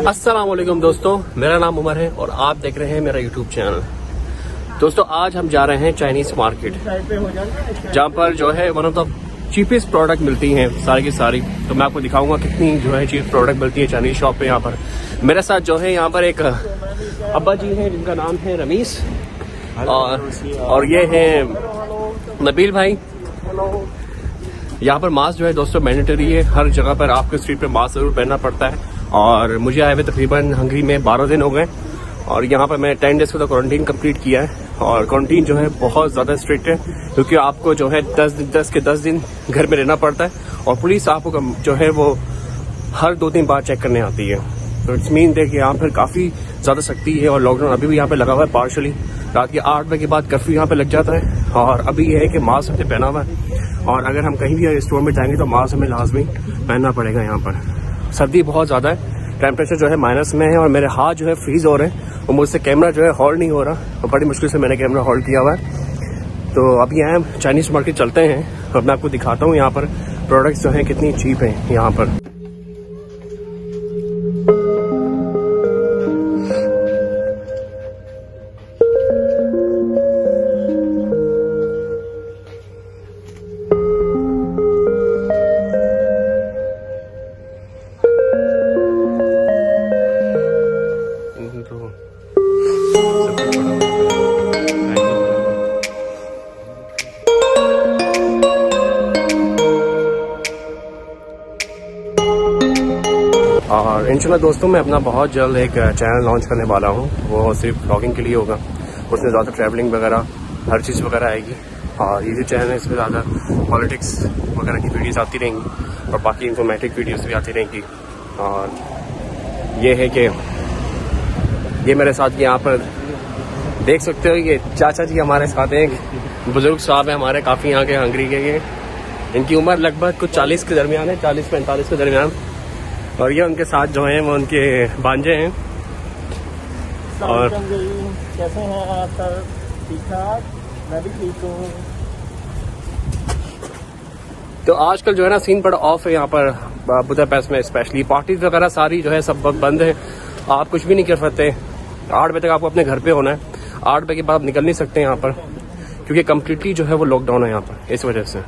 असलम दोस्तों, मेरा नाम उमर है और आप देख रहे हैं मेरा यूट्यूब चैनल दोस्तों, आज हम जा रहे हैं चाइनीज़ मार्केट जहाँ पर जो है one of the cheapest product मिलती हैं सारी की सारी। तो मैं आपको दिखाऊँगा कितनी जो है चीप प्रोडक्ट मिलती है चाइनीज़ शॉप पे यहाँ पर। मेरे साथ जो है यहाँ पर एक अब्बा जी हैं, जिनका नाम है रमीश और और ये है नबील भाई। यहाँ पर मास्क जो है दोस्तों मैंडेटरी है। हर जगह पर आपको स्ट्रीट पे मास्क ज़रूर पहनना पड़ता है। और मुझे आए हुए तकरीबन हंगरी में बारह दिन हो गए और यहाँ पर मैं टेन डेज़ का तो क्वारंटीन कंप्लीट किया है और क्वारंटीन जो है बहुत ज़्यादा स्ट्रिक्ट है क्योंकि आपको जो है दस दस के दस दिन घर में रहना पड़ता है और पुलिस आपको जो है वो हर दो तीन बार चेक करने आती है। तो इट्स मीन देखिए यहाँ पर काफ़ी ज़्यादा सख्ती है और लॉकडाउन अभी भी यहाँ पे लगा हुआ है पार्शली रात के आठ बजे के बाद कर्फ्यू यहाँ पे लग जाता है और अभी यह है कि मास्क हमने पहना हुआ है और अगर हम कहीं भी स्टोर में जाएँगे तो मास्क हमें लाजमी पहनना पड़ेगा यहाँ पर। सर्दी बहुत ज़्यादा है। टेम्परेचर जो है माइनस में है और मेरे हाथ जो है फ्रीज हो रहे हैं और मुझसे कैमरा जो है हॉल्ड नहीं हो रहा और बड़ी मुश्किल से मैंने कैमरा हॉल्ड किया हुआ है। तो अभी यहाँ चाइनीज़ मार्केट चलते हैं। और मैं आपको दिखाता हूँ यहाँ पर प्रोडक्ट्स जो हैं कितनी चीप हैं यहाँ पर। और इनशाला दोस्तों, मैं अपना बहुत जल्द एक चैनल लॉन्च करने वाला हूँ। वो सिर्फ़ ब्लॉगिंग के लिए होगा। उसमें ज़्यादा ट्रैवलिंग वगैरह, हर चीज़ वगैरह आएगी। और ये जो चैनल है, इसमें ज़्यादा पॉलिटिक्स वगैरह की वीडियोस आती रहेंगी और बाकी इंफॉर्मेटिव वीडियोस भी आती रहेंगी। और ये है कि ये मेरे साथ यहाँ पर देख सकते हो ये चाचा जी हमारे साथ एक बुज़ुर्ग साहब हैं हमारे काफ़ी यहाँ के हंगरी के ये। इनकी उम्र लगभग कुछ चालीस के दरमियान है चालीस पैंतालीस के दरमियान। और ये उनके साथ जो हैं वो उनके बांझे हैं। और कैसे हैं आप सर ठीक ठाक? मैं भी ठीक हूँ। तो आजकल जो है ना सीन बड़ा ऑफ़ है यहाँ पर बुदापेस्ट में स्पेशली पार्टीज़ वगैरह सारी जो है सब बंद है। आप कुछ भी नहीं कर सकते। आठ बजे तक आपको अपने घर पे होना है। आठ बजे के बाद आप निकल नहीं सकते यहाँ पर, क्योंकि कम्प्लीटली जो है वो लॉकडाउन है यहाँ पर, इस वजह से।